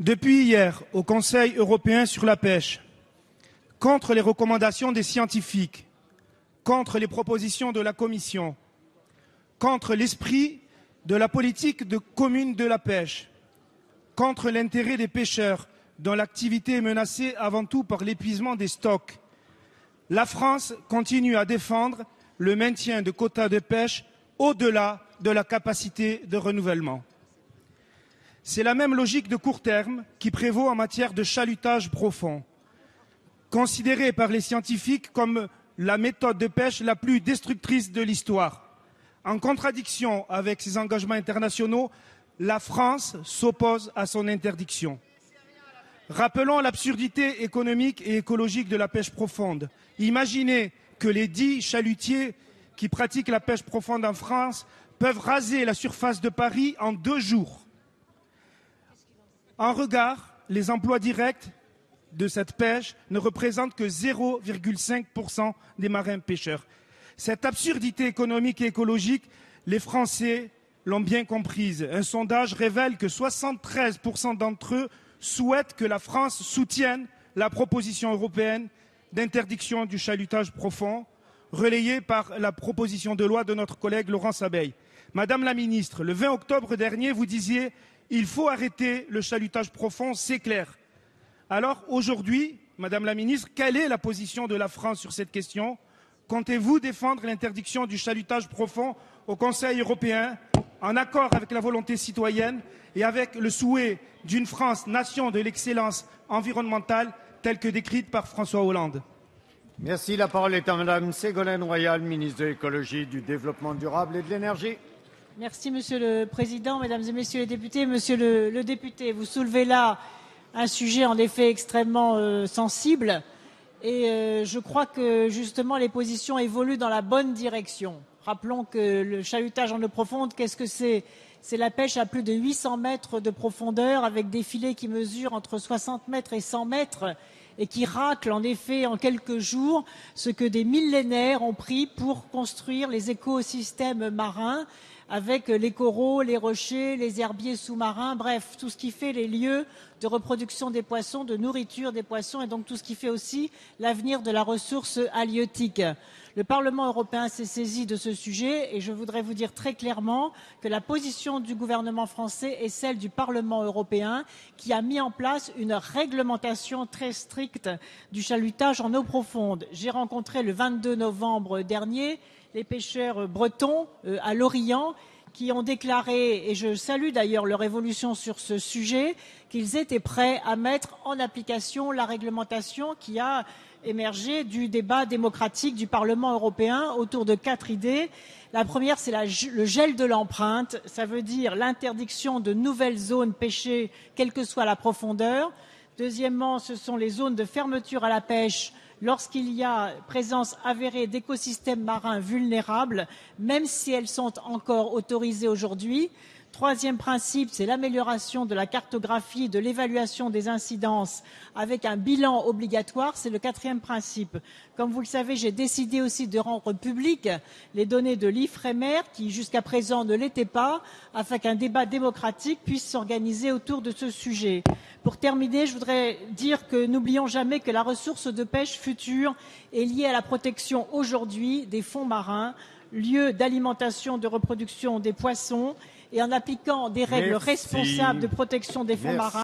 Depuis hier, au Conseil européen sur la pêche, contre les recommandations des scientifiques, contre les propositions de la Commission, contre l'esprit de la politique commune de la pêche, contre l'intérêt des pêcheurs dont l'activité est menacée avant tout par l'épuisement des stocks. La France continue à défendre le maintien de quotas de pêche au-delà de la capacité de renouvellement. C'est la même logique de court terme qui prévaut en matière de chalutage profond, considérée par les scientifiques comme la méthode de pêche la plus destructrice de l'histoire. En contradiction avec ses engagements internationaux, la France s'oppose à son interdiction. Rappelons l'absurdité économique et écologique de la pêche profonde. Imaginez que les dix chalutiers qui pratiquent la pêche profonde en France peuvent raser la surface de Paris en deux jours. En regard, les emplois directs de cette pêche ne représentent que 0,5% des marins pêcheurs. Cette absurdité économique et écologique, les Français l'ont bien comprise. Un sondage révèle que 73% d'entre eux souhaitent que la France soutienne la proposition européenne d'interdiction du chalutage profond, relayée par la proposition de loi de notre collègue Laurence Abeille. Madame la ministre, le 20 octobre dernier, vous disiez il faut arrêter le chalutage profond, c'est clair. Alors aujourd'hui, Madame la ministre, quelle est la position de la France sur cette question? Comptez-vous défendre l'interdiction du chalutage profond au Conseil européen en accord avec la volonté citoyenne et avec le souhait d'une France nation de l'excellence environnementale telle que décrite par François Hollande? Merci. La parole est à Madame Ségolène Royal, ministre de l'écologie, du développement durable et de l'énergie. Merci Monsieur le Président, Mesdames et Messieurs les députés. Monsieur le, député, vous soulevez là un sujet en effet extrêmement euh, sensible et euh, je crois que justement les positions évoluent dans la bonne direction. Rappelons que le chalutage en eau profonde, qu'est-ce que c'est? C'est la pêche à plus de 800 mètres de profondeur avec des filets qui mesurent entre 60 mètres et 100 mètres et qui raclent en effet en quelques jours ce que des millénaires ont pris pour construire les écosystèmes marins avec les coraux, les rochers, les herbiers sous-marins, bref, tout ce qui fait les lieux de reproduction des poissons, de nourriture des poissons et donc tout ce qui fait aussi l'avenir de la ressource halieutique. Le Parlement européen s'est saisi de ce sujet et je voudrais vous dire très clairement que la position du gouvernement français est celle du Parlement européen qui a mis en place une réglementation très stricte du chalutage en eau profonde. J'ai rencontré le 22 novembre dernier les pêcheurs bretons euh, à l'Orient qui ont déclaré, et je salue d'ailleurs leur évolution sur ce sujet, qu'ils étaient prêts à mettre en application la réglementation qui a émergé du débat démocratique du Parlement européen autour de quatre idées. La première, c'est le gel de l'empreinte. Ça veut dire l'interdiction de nouvelles zones pêchées, quelle que soit la profondeur. Deuxièmement, ce sont les zones de fermeture à la pêche lorsqu'il y a présence avérée d'écosystèmes marins vulnérables, même si elles sont encore autorisées aujourd'hui. Troisième principe, c'est l'amélioration de la cartographie, de l'évaluation des incidences avec un bilan obligatoire. C'est le quatrième principe. Comme vous le savez, j'ai décidé aussi de rendre publiques les données de l'IFREMER, qui jusqu'à présent ne l'étaient pas, afin qu'un débat démocratique puisse s'organiser autour de ce sujet. Pour terminer, je voudrais dire que n'oublions jamais que la ressource de pêche future est liée à la protection aujourd'hui des fonds marins, lieu d'alimentation, de reproduction des poissons et en appliquant des règles responsables de protection des fonds marins.